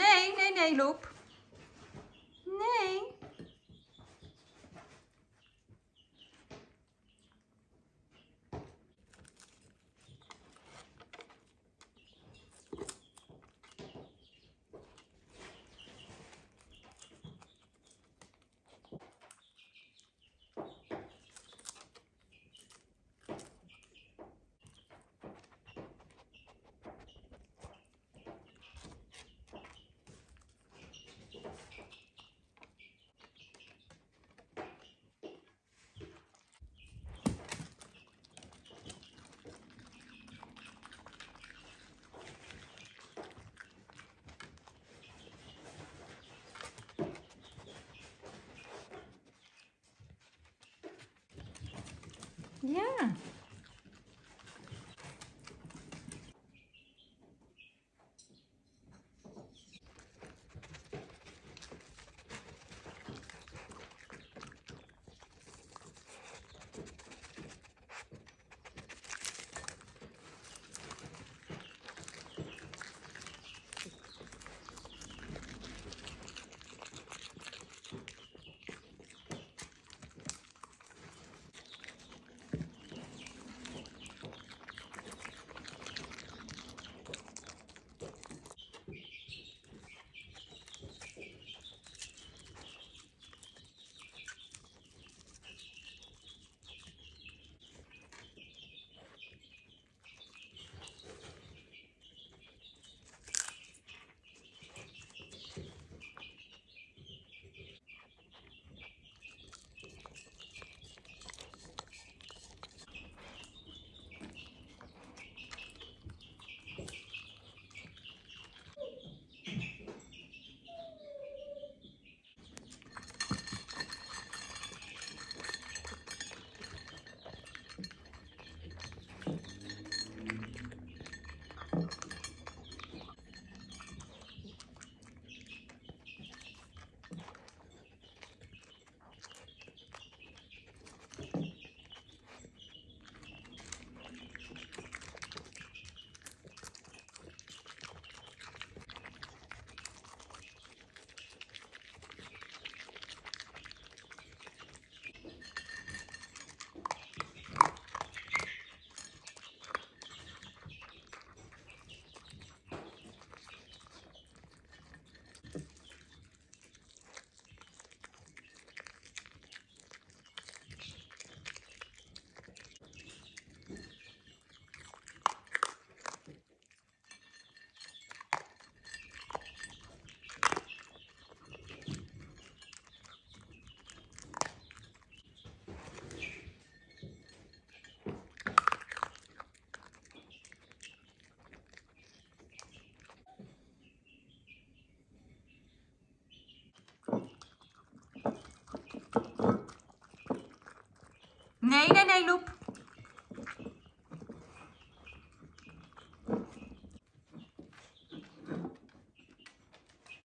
Nee, nee, nee, Lop. Yeah. Nee, nee, nee, Loep.